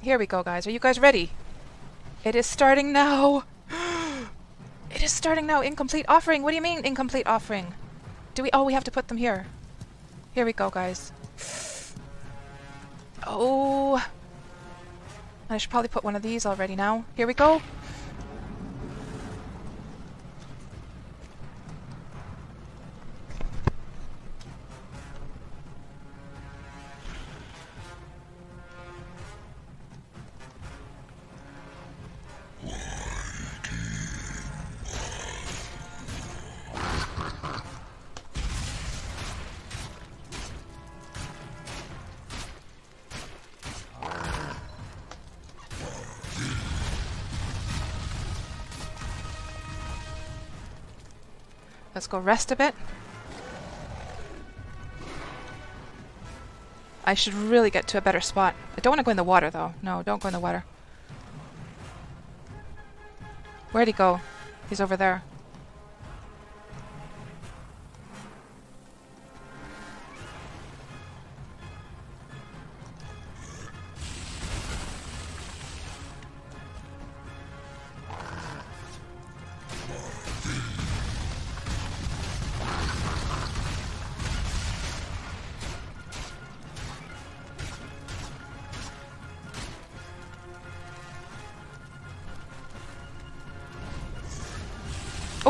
Here we go, guys. Are you guys ready? It is starting now. it is starting now. Incomplete offering. What do you mean, incomplete offering? Do we... Oh, we have to put them here. Here we go, guys. Oh. I should probably put one of these already now. Here we go. Let's go rest a bit. I should really get to a better spot. I don't want to go in the water, though. No, don't go in the water. Where'd he go? He's over there.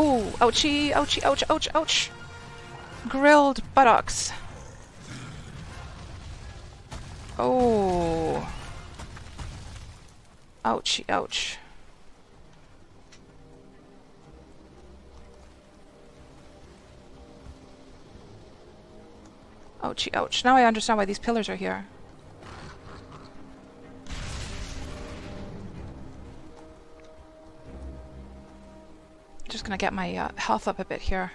Oh, ouchie, ouchie, ouch, ouch, ouch. Grilled buttocks. Oh. Ouchie, ouch. Ouchie, ouch. Now I understand why these pillars are here. Gonna get my uh, health up a bit here.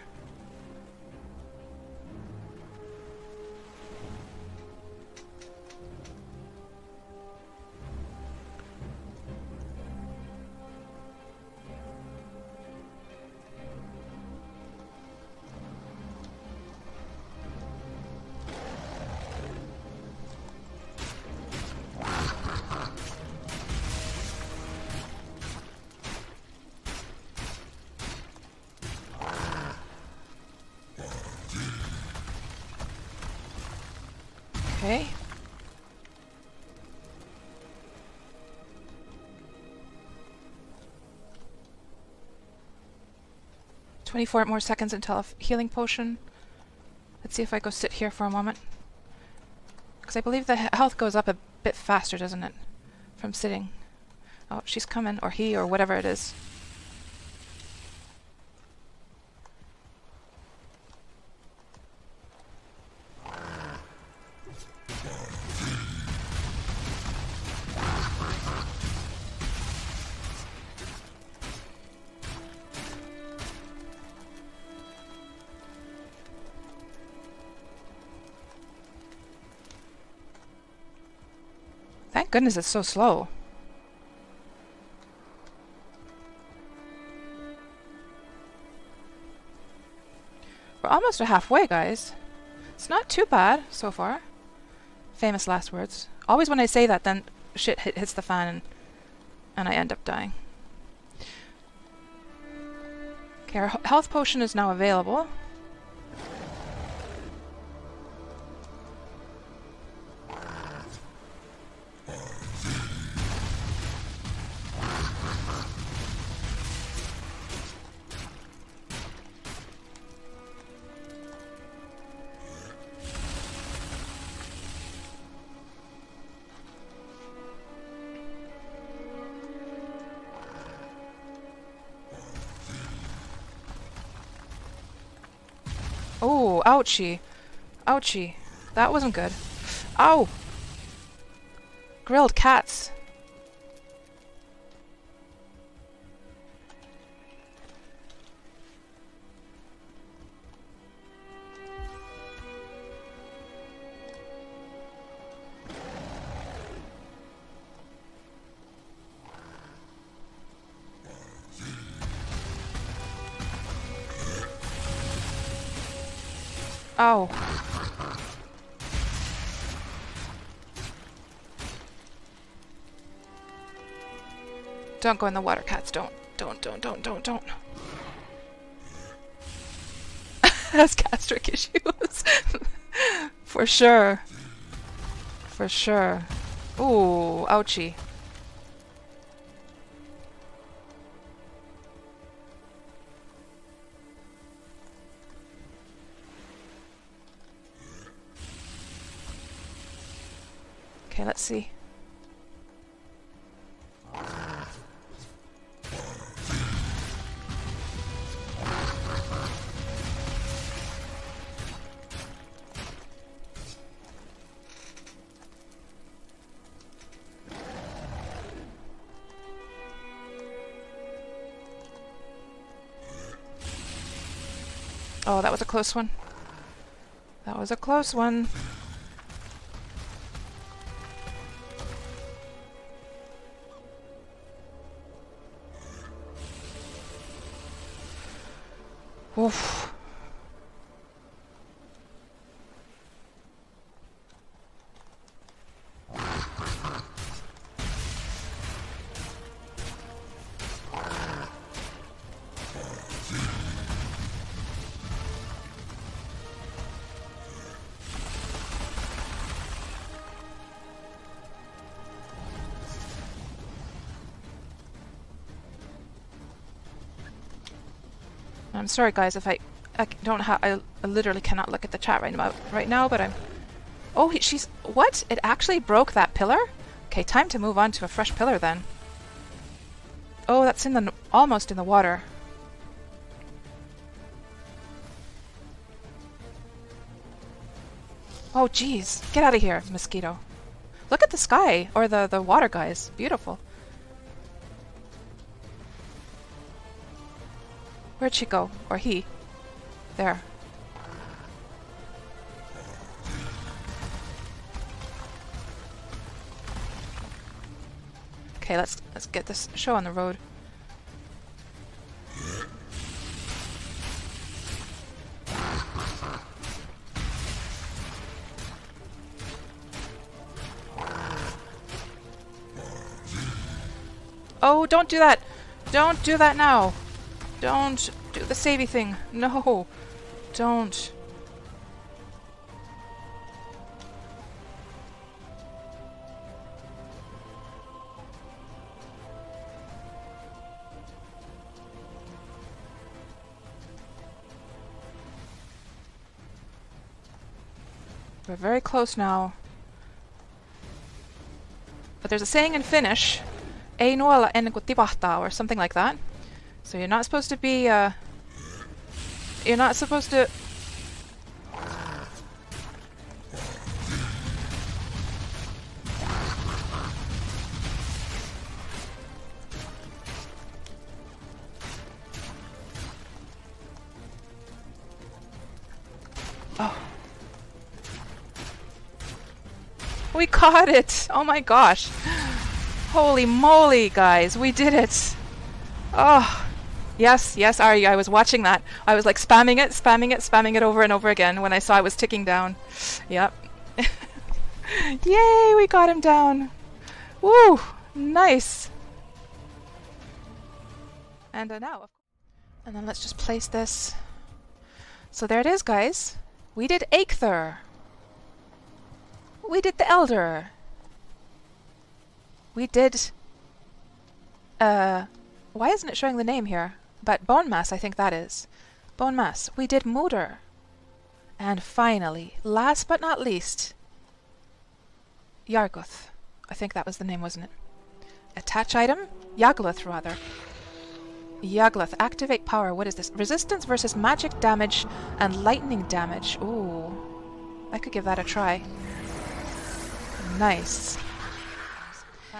Okay. Twenty-four more seconds until a healing potion. Let's see if I go sit here for a moment. Because I believe the health goes up a bit faster, doesn't it? From sitting. Oh, she's coming, or he, or whatever it is. Thank goodness it's so slow. We're almost halfway, guys. It's not too bad so far. Famous last words. Always when I say that, then shit hit, hits the fan and, and I end up dying. Okay, our health potion is now available. Oh, ouchie. Ouchie. That wasn't good. Ow! Grilled cats. Ow. Don't go in the water, cats. Don't. Don't, don't, don't, don't, don't. Has gastric issues. For sure. For sure. Ooh, ouchie. Okay, let's see. Oh, that was a close one. That was a close one. Oof. I'm sorry, guys, if I, I don't have, I, literally cannot look at the chat right now, right now, but I'm. Oh, he, she's what? It actually broke that pillar. Okay, time to move on to a fresh pillar then. Oh, that's in the almost in the water. Oh, jeez, get out of here, mosquito. Look at the sky or the the water, guys. Beautiful. Where'd she go? Or he? There. Okay, let's let's get this show on the road. Oh, don't do that! Don't do that now! Don't do the savey thing. No. Don't. We're very close now. But there's a saying in Finnish, ei nuolla ennen kuin tipahtaa, or something like that. So you're not supposed to be, uh... You're not supposed to... Oh. We caught it! Oh my gosh! Holy moly, guys! We did it! Oh! Yes, yes, Ari, I was watching that. I was like spamming it, spamming it, spamming it over and over again when I saw it was ticking down. Yep. Yay, we got him down. Woo, nice. And uh, now, and then let's just place this. So there it is, guys. We did Eikthyr. We did the Elder. We did, uh, why isn't it showing the name here? But Bonemass, I think that is. Bonemass. We did Moder. And finally, last but not least, Yarguth. I think that was the name, wasn't it? Attach item? Yagluth, rather. Yagluth. Activate power. What is this? Resistance versus magic damage and lightning damage. Ooh. I could give that a try. Nice.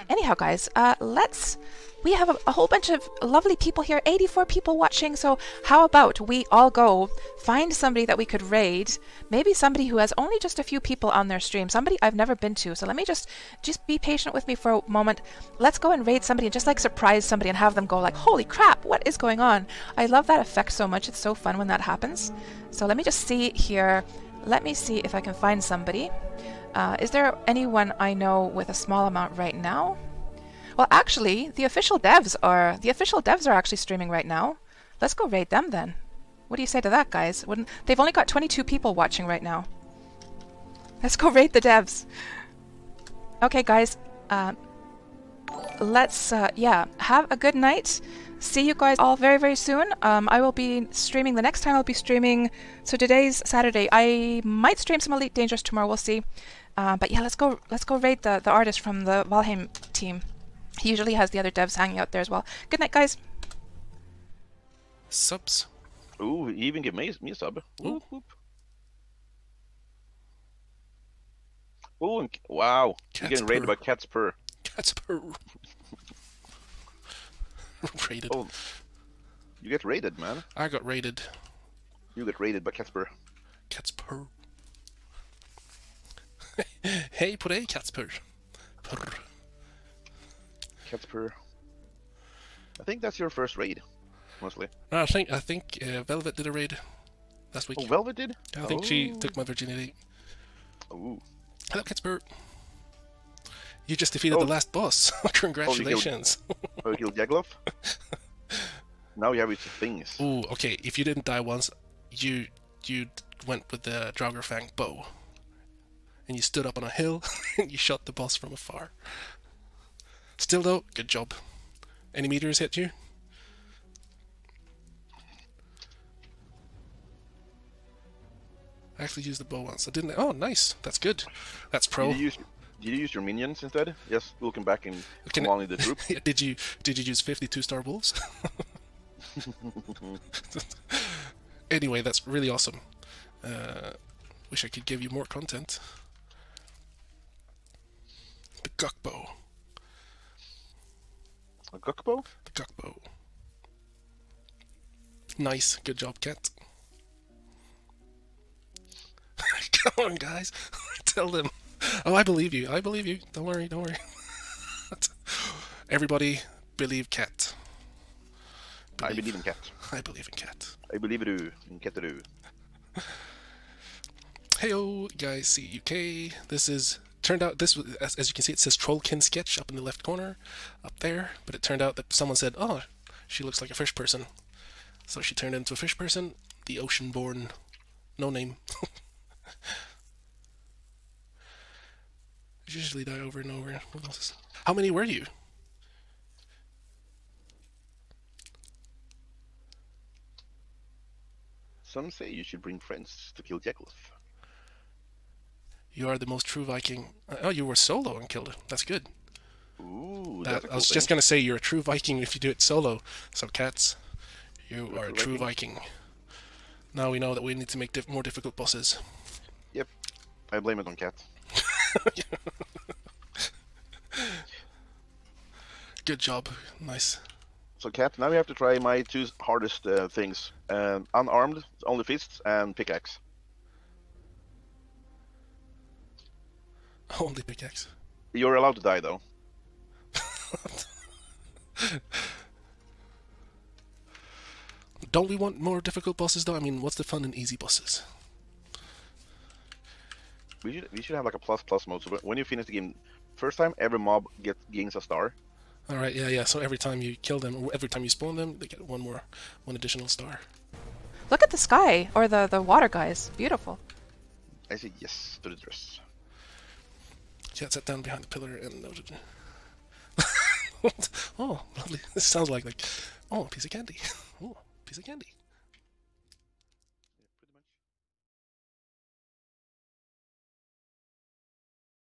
Anyhow, guys, uh, let's we have a, a, whole bunch of lovely people here, 84 people watching. So, how about we all go find somebody that we could raid? Maybe somebody who has only just a few people on their stream, somebody I've never been to. So, let me just just be patient with me for a moment. Let's go and raid somebody and just like surprise somebody and have them go like, "Holy crap, what is going on?" I love that effect so much. It's so fun when that happens. So, let me just see here. Let me see if I can find somebody. Uh, is there anyone I know with a small amount right now? Well, actually, the official devs are the official devs are actually streaming right now. Let's go raid them then. What do you say to that, guys? Wouldn't, they've only got 22 people watching right now. Let's go raid the devs. Okay, guys. Uh, let's uh, yeah have a good night see you guys all very very soon um, i will be streaming the next time i'll be streaming so today's saturday i might stream some elite dangerous tomorrow we'll see uh, but yeah let's go let's go raid the the artist from the valheim team he usually has the other devs hanging out there as well good night guys Subs. Ooh, he even give me, me a sub. Whoop, whoop. Ooh, and, wow. You're getting raided by KatsPurr. Casper. raided. Oh, you get raided, man. I got raided. You get raided by Cat's Purr. KatsPurr. Hej på dig KatsPurr. Purr. KatsPurr. I think that's your first raid, mostly. No, I think I think uh, Velvet did a raid last week. Oh, Velvet did? I think she Oh. took my virginity. Ooh. Hello, KatsPurr. You just defeated the Oh. last boss. Congratulations. Oh, you killed Jagloff? now you have his things. Ooh, okay. If you didn't die once, you you went with the Draugr bow, and you stood up on a hill and you shot the boss from afar. Still though, good job. Any meteors hit you? I actually used the bow once. I didn't. Oh, nice. That's good. That's pro. Did you use did you use your minions instead? Yes, we'll come back and Can come I- along the troop. did you did you use 52 star wolves? anyway, that's really awesome. Uh, wish I could give you more content. The Gukbo. A Gukbo? The Gukbo. Nice. Good job, Cat. Come on, guys. Tell them. Oh, I believe you. I believe you. Don't worry. Don't worry. Everybody believe Cat. I believe in Cat. I believe in Cat. I believe in in Catteroo. Heyo, guys, See CUK. This is turned out this was as, as you can see it says Trollkin sketch up in the left corner, up there. But it turned out that someone said, "Oh, she looks like a fish person," so she turned into a fish person. The ocean-born, no name. Usually die over and over. How many were you? Some say you should bring friends to kill Jagloff. You are the most true Viking. Uh, Oh, you were solo and killed it. That's good. Ooh, That, that's I cool was thing. just gonna say you're a true Viking if you do it solo. So cats, you You're a true true Viking. Now we know that we need to make dif- more difficult bosses. Yep. I blame it on Cat. Good job, nice. So, Cat, now we have to try my two hardest uh, things: um, unarmed, only fists, and pickaxe. Only pickaxe. You're allowed to die though. Don't we want more difficult bosses though? I mean, what's the fun in easy bosses? We should we should have like a plus plus mode. So when you finish the game, first time every mob gets gains a star. All right, yeah, yeah. So every time you kill them, or every time you spawn them, they get one more, one additional star. look at the sky or the the water guys beautiful I say yes to the dress. Yeah, sat down behind the pillar and noted. oh, lovely. This sounds like like oh, a piece of candy. Oh, piece of candy.